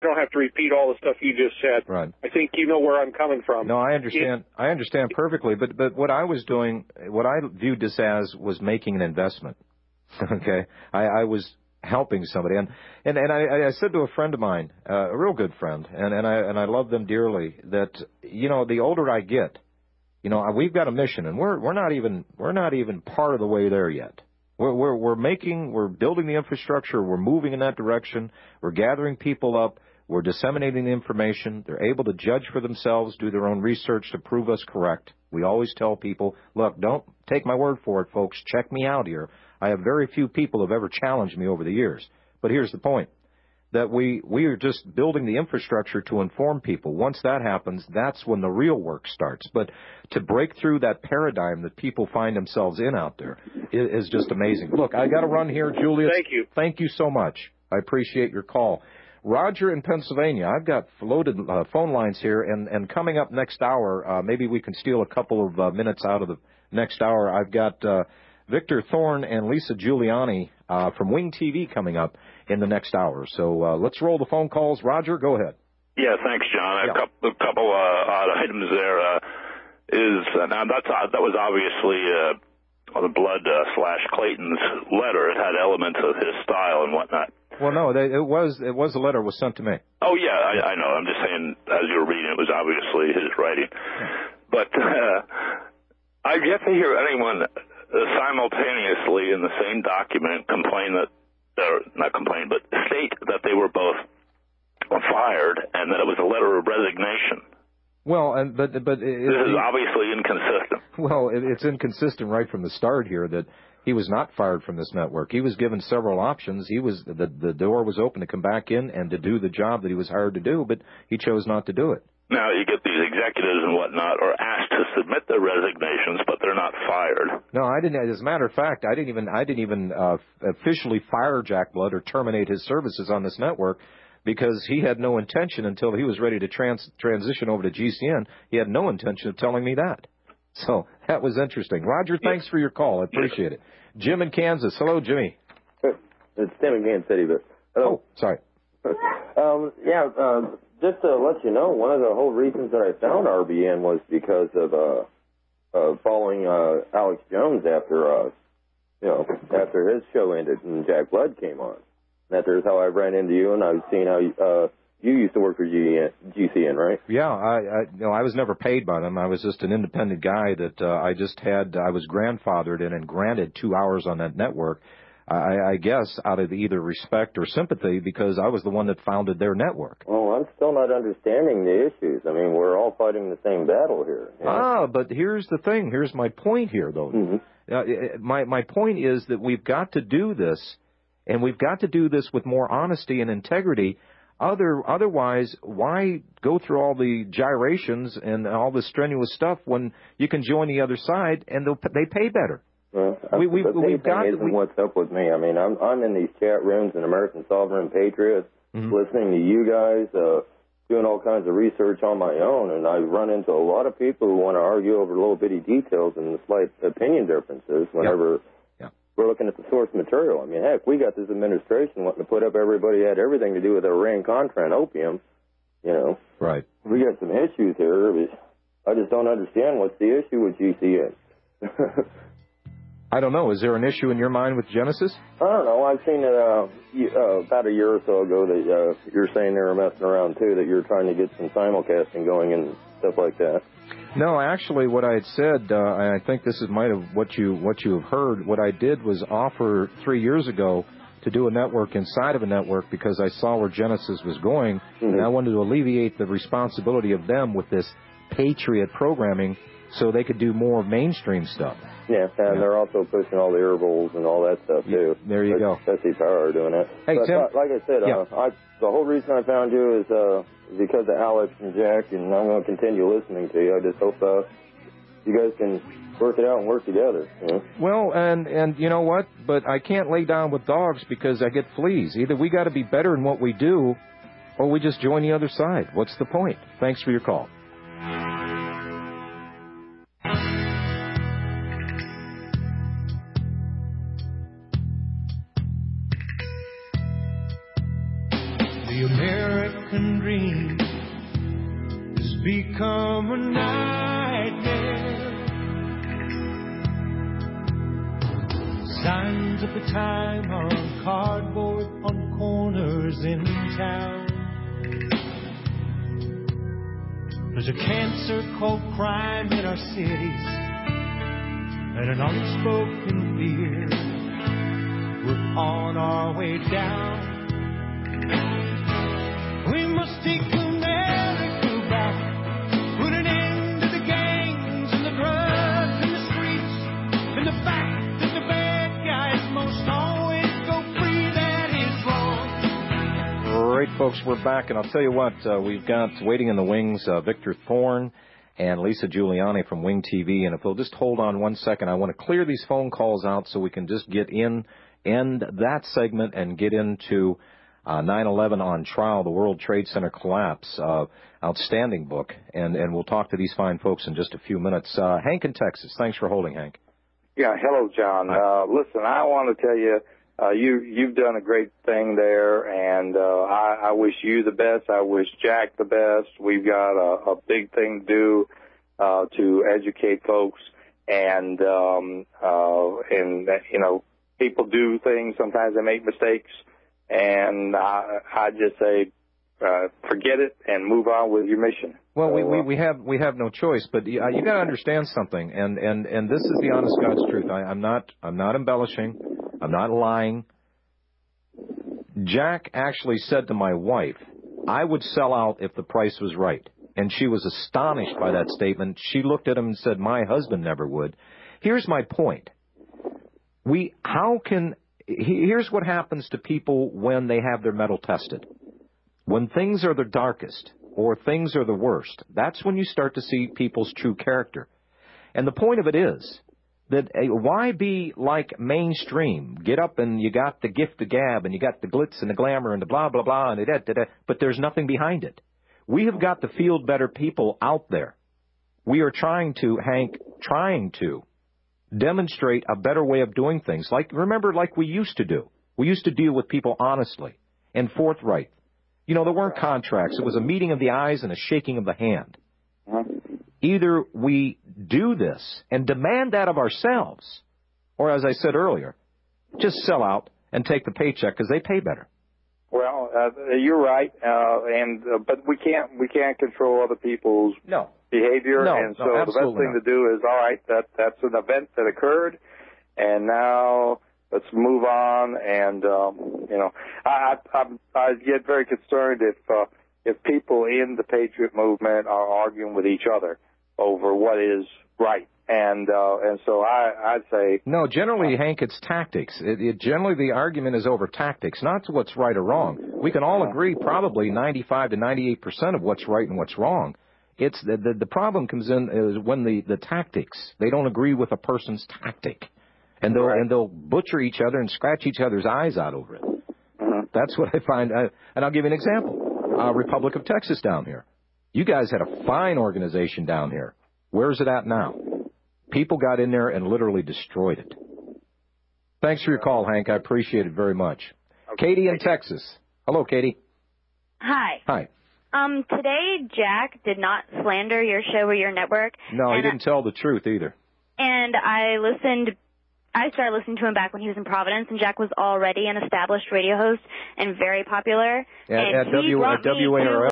don't have to repeat all the stuff you just said. Right. I think you know where I'm coming from. No, I understand. It, I understand perfectly. But but what I was doing, what I viewed this as, was making an investment. okay, I, I was helping somebody, and and and I, I said to a friend of mine, uh, a real good friend, and and I and I love them dearly. That you know, the older I get, you know, we've got a mission, and we're we're not even we're not even part of the way there yet. We're, we're, we're making, we're building the infrastructure, we're moving in that direction, we're gathering people up, we're disseminating the information, they're able to judge for themselves, do their own research to prove us correct. We always tell people, look, don't take my word for it, folks, check me out here. I have very few people who have ever challenged me over the years. But here's the point that we, we are just building the infrastructure to inform people. Once that happens, that's when the real work starts. But to break through that paradigm that people find themselves in out there is, is just amazing. Look, I got to run here, Julius. Thank you. Thank you so much. I appreciate your call. Roger in Pennsylvania, I've got loaded uh, phone lines here, and, and coming up next hour, uh, maybe we can steal a couple of uh, minutes out of the next hour. I've got uh, Victor Thorn and Lisa Guliani uh, from Wing TV coming up in the next hour. So uh, let's roll the phone calls. Roger, go ahead. Yeah, thanks, John. Yeah. A couple, a couple uh, odd items there. Uh, is uh, now that's uh, that was obviously uh, the blood uh, slash Clayton's letter. It had elements of his style and whatnot. Well, no, they, it was it was a letter was sent to me. Oh yeah, I, I know. I'm just saying, as you were reading, it was obviously his writing. But uh, I've yet to hear anyone uh, simultaneously in the same document complain that, or not complain, but state that they were both fired and that it was a letter of resignation. Well, and but but it, This is obviously inconsistent. well, it, it's inconsistent right from the start here that he was not fired from this network. He was given several options. He was the the door was open to come back in and to do the job that he was hired to do, but he chose not to do it. Now you get these executives and whatnot are asked to submit their resignations, but they're not fired. No, I didn't. As a matter of fact, I didn't even I didn't even uh, officially fire Jack Blood or terminate his services on this network because he had no intention until he was ready to trans- transition over to GCN. He had no intention of telling me that. So that was interesting. Roger, thanks for your call. I appreciate it. Jim in Kansas. Hello, Jimmy. It's Tim in Kansas City, but Oh, sorry. um, yeah, uh, just to let you know, one of the whole reasons that I found RBN was because of uh, uh, following uh, Alex Jones after uh, you know after his show ended and Jack Blood came on. That there's how I ran into you, and I've seen how you, uh, you used to work for GCN, GCN, right? Yeah, I, I you know I was never paid by them. I was just an independent guy that uh, I just had. I was grandfathered in and granted two hours on that network. I, I guess out of either respect or sympathy because I was the one that founded their network. Well, I'm still not understanding the issues. I mean, we're all fighting the same battle here. you know? Ah, but here's the thing. Here's my point here, though. Mhm. Uh, my my point is that we've got to do this, and we've got to do this with more honesty and integrity. Other otherwise, why go through all the gyrations and all the strenuous stuff when you can join the other side and they'll they pay better? Well, We- we- the we've got- isn't we- what's up with me. I mean, I'm I'm in these chat rooms in American Sovereign Patriots, Mhm. listening to you guys, uh, doing all kinds of research on my own, and I run into a lot of people who want to argue over little bitty details and slight opinion differences whenever Yeah. We're looking at the source material. I mean, heck, we got this administration wanting to put up everybody had everything to do with Iran Contra and opium. You know, Right. we got some issues here. I just don't understand what's the issue with GCN. I don't know. Is there an issue in your mind with Genesis? I don't know. I've seen it uh, uh, about a year or so ago that uh, you're saying they were messing around too. That you're trying to get some simulcasting going and stuff like that. No, actually, what I had said, uh, and I think this is might have what you what you have heard. What I did was offer three years ago to do a network inside of a network because I saw where Genesis was going, and I wanted to alleviate the responsibility of them with this Patriot programming, so they could do more mainstream stuff. Yeah, and they're also pushing all the airballs and all that stuff too. there you go. Jesse Power doing it. Hey, but, Tim. uh, like I said, Yeah. uh, I the whole reason I found you is uh, because of Alex and Jack, and I'm going to continue listening to you. I just hope uh, you guys can work it out and work together. You know? Well, and and you know what? But I can't lay down with dogs because I get fleas. Either we got to be better in what we do, or we just join the other side. What's the point? Thanks for your call. Signs of the time on cardboard on corners in town. There's a cancer called crime in our cities and an unspoken fear. We're on our way down. We must take folks. We're back, and I'll tell you what, uh, we've got waiting in the wings uh, Victor Thorn and Lisa Guliani from Wing TV. And if we'll just hold on one second, I want to clear these phone calls out so we can just get in, end that segment, and get into uh, 9/11 on trial, the World Trade Center collapse. Uh, outstanding book, and and we'll talk to these fine folks in just a few minutes. Uh, Hank in Texas, thanks for holding, Hank. Yeah, hello, John. Uh, listen, I want to tell you, uh, you you've done a great thing there, and uh, I, I wish you the best. I wish Jack the best. We've got a, a big thing to do uh, to educate folks, and um, uh, and you know, people do things. Sometimes they make mistakes, and I, I just say, uh, forget it and move on with your mission. Well, we, we, uh, we have we have no choice, but you, uh, you got to understand something, and and and this is the honest God's truth. I, I'm not I'm not embellishing, I'm not lying. Jack actually said to my wife, "I would sell out if the price was right," and she was astonished by that statement. She looked at him and said, "My husband never would." Here's my point. We how can here's what happens to people when they have their mettle tested. When things are the darkest or things are the worst, that's when you start to see people's true character. And the point of it is that uh, why be like mainstream? Get up and you got the gift of gab and you got the glitz and the glamour and the blah blah blah and da da da, but there's nothing behind it. We have got the field better people out there. We are trying to, Hank, trying to demonstrate a better way of doing things. Like remember, like we used to do. We used to deal with people honestly and forthright. You know, there weren't contracts. It was a meeting of the eyes and a shaking of the hand. Either we do this and demand that of ourselves, or as I said earlier, just sell out and take the paycheck because they pay better. Well, uh, you're right, uh, and uh, but we can't we can't control other people's No. behavior, No, and no, so the best thing not. to do is all right. That that's an event that occurred, and now let's move on. And um, you know, I I, I I get very concerned if uh, if people in the patriot movement are arguing with each other over what is right, and uh, and so I I'd say No, generally, Hank, it's tactics. It, it, generally, the argument is over tactics, not to what's right or wrong. We can all agree probably 95 to 98 percent of what's right and what's wrong. It's the, the the problem comes in is when the the tactics they don't agree with a person's tactic, and they'll and they'll butcher each other and scratch each other's eyes out over it. That's what I find. Uh, and I'll give you an example. Uh, Republic of Texas down here. You guys had a fine organization down here. Where's it at now? People got in there and literally destroyed it. Thanks for your call, Hank. I appreciate it very much. Katie in Texas. Hello, Katie. Hi. Hi. Um, today Jack did not slander your show or your network. No, he didn't tell the truth either. and I listened. I started listening to him back when he was in Providence, and Jack was already an established radio host and very popular. At, and at, w, at WARL.